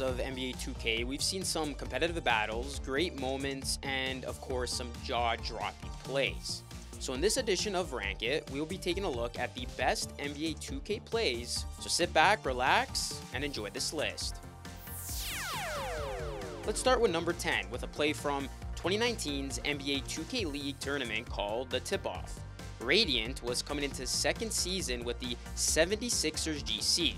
of NBA 2K, we've seen some competitive battles, great moments, and of course, some jaw dropping plays. So, in this edition of Rank It, we will be taking a look at the best NBA 2K plays. So, sit back, relax, and enjoy this list. Let's start with number 10 with a play from 2019's NBA 2K League tournament called the Tip Off. Radiant was coming into second season with the 76ers GC.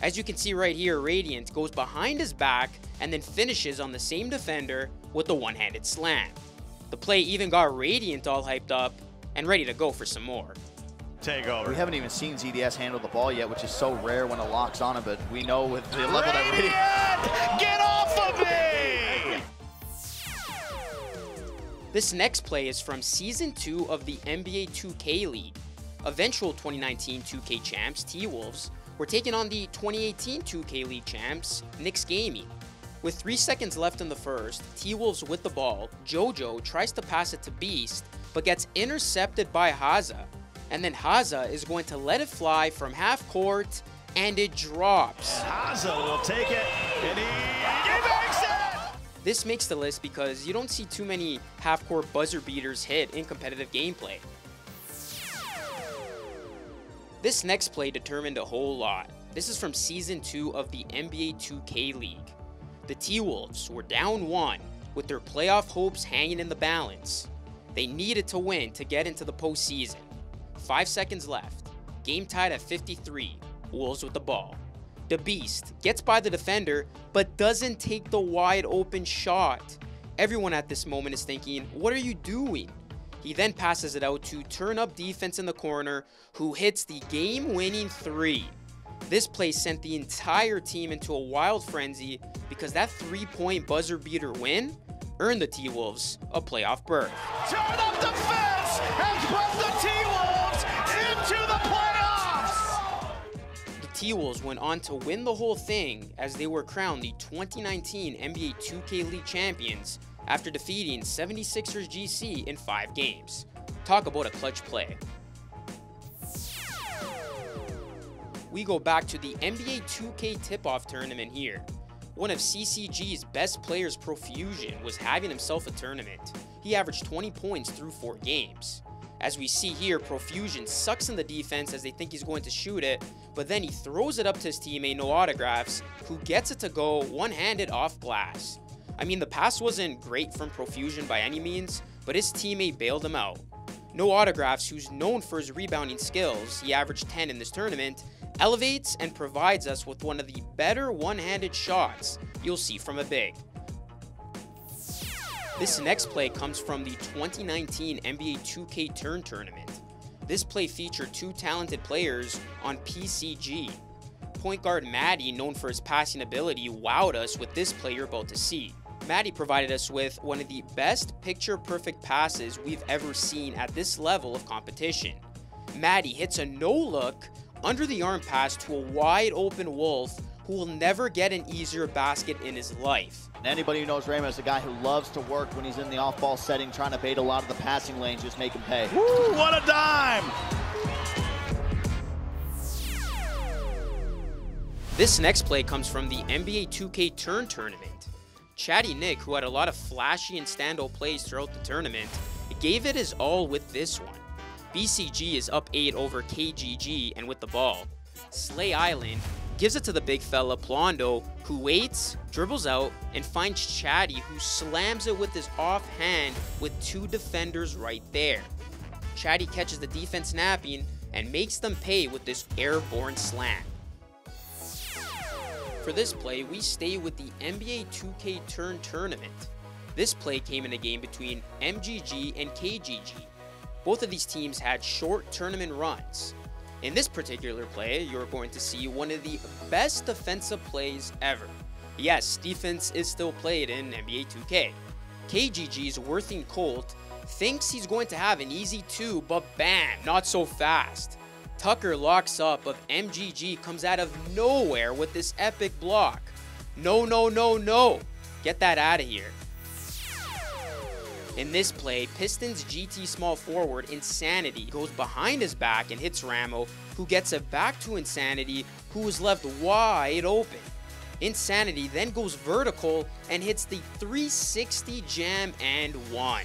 As you can see right here, Radiant goes behind his back and then finishes on the same defender with the one-handed slam. The play even got Radiant all hyped up and ready to go for some more. Take over. We haven't even seen ZDS handle the ball yet, which is so rare when it locks on him, but we know with the level that Radiant! Get off of me! This next play is from Season 2 of the NBA 2K League. Eventual 2019 2K champs, T-Wolves, were taking on the 2018 2K League champs, Knicks Gaming. With 3 seconds left in the first, T-Wolves with the ball, JoJo tries to pass it to Beast, but gets intercepted by Haza. And then Haza is going to let it fly from half court, and it drops. Haza will take it, and he makes it! this makes the list because you don't see too many half-court buzzer beaters hit in competitive gameplay. This next play determined a whole lot. This is from Season 2 of the NBA 2K League. The T-Wolves were down 1 with their playoff hopes hanging in the balance. They needed to win to get into the postseason. 5 seconds left. Game tied at 53. Wolves with the ball. The Beast gets by the defender, but doesn't take the wide open shot. Everyone at this moment is thinking, what are you doing? He then passes it out to turn up defense in the corner, who hits the game winning three. This play sent the entire team into a wild frenzy because that three point buzzer beater win earned the T Wolves a playoff berth. Turn up the fence and put the T Wolves into the playoffs! The T-Wolves went on to win the whole thing as they were crowned the 2019 NBA 2K League champions after defeating 76ers GC in 5 games. Talk about a clutch play. We go back to the NBA 2K tip-off tournament here. One of CCG's best players, Profusion, was having himself a tournament. He averaged 20 points through 4 games. As we see here, Profusion sucks in the defense as they think he's going to shoot it, but then he throws it up to his teammate No Autographs, who gets it to go one-handed off glass. I mean, the pass wasn't great from Profusion by any means, but his teammate bailed him out. No Autographs, who's known for his rebounding skills, he averaged 10 in this tournament, elevates and provides us with one of the better one-handed shots you'll see from a big. This next play comes from the 2019 NBA 2K Turn Tournament. This play featured two talented players on PCG. Point guard Maddie, known for his passing ability, wowed us with this play you're about to see. Maddie provided us with one of the best picture perfect passes we've ever seen at this level of competition. Maddie hits a no look under the arm pass to a wide open Wolf who will never get an easier basket in his life. Anybody who knows Raymond is a guy who loves to work when he's in the off-ball setting, trying to bait a lot of the passing lanes, just make him pay. Woo, what a dime! This next play comes from the NBA 2K Turn Tournament. Chatty Nick, who had a lot of flashy and standout plays throughout the tournament, gave it his all with this one. BCG is up 8 over KGG and with the ball. Slay Island gives it to the big fella Plondo, who waits, dribbles out, and finds Chatty, who slams it with his offhand with two defenders right there. Chatty catches the defense napping and makes them pay with this airborne slam. For this play, we stay with the NBA 2K Turn Tournament. This play came in a game between MGG and KGG. Both of these teams had short tournament runs, in this particular play, you're going to see one of the best defensive plays ever. Yes, defense is still played in NBA 2K. KGG's Worthing Colt thinks he's going to have an easy 2, but bam, not so fast. Tucker locks up, but MGG comes out of nowhere with this epic block. No, no, no, no. Get that out of here. In this play, Pistons GT small forward Insanity goes behind his back and hits Ramo, who gets it back to Insanity, who is left wide open. Insanity then goes vertical and hits the 360 jam and one.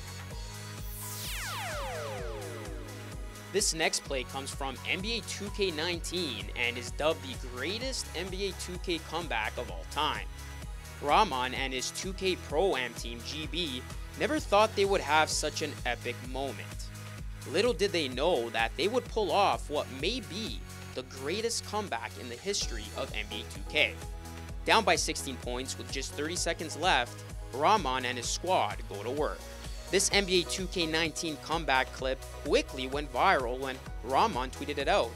This next play comes from NBA 2K19 and is dubbed the greatest NBA 2K comeback of all time. Rahman and his 2K Pro Am team GB never thought they would have such an epic moment. Little did they know that they would pull off what may be the greatest comeback in the history of NBA 2K. Down by 16 points with just 30 seconds left, Rahman and his squad go to work. This NBA 2K19 comeback clip quickly went viral when Rahman tweeted it out.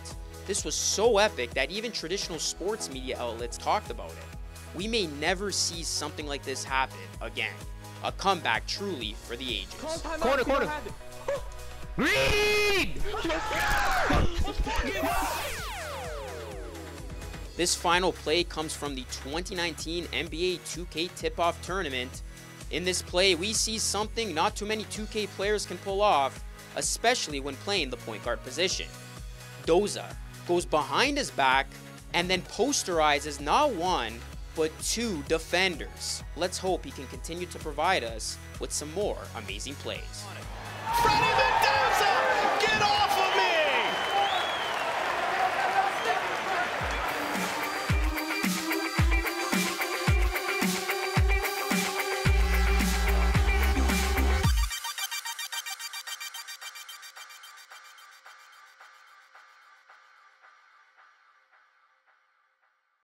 This was so epic that even traditional sports media outlets talked about it. We may never see something like this happen again. A comeback truly for the ages. Corner, corner. Read! This final play comes from the 2019 NBA 2K tip-off tournament. In this play, we see something not too many 2K players can pull off, especially when playing the point guard position. Doza goes behind his back and then posterizes not one, but two defenders. Let's hope he can continue to provide us with some more amazing plays.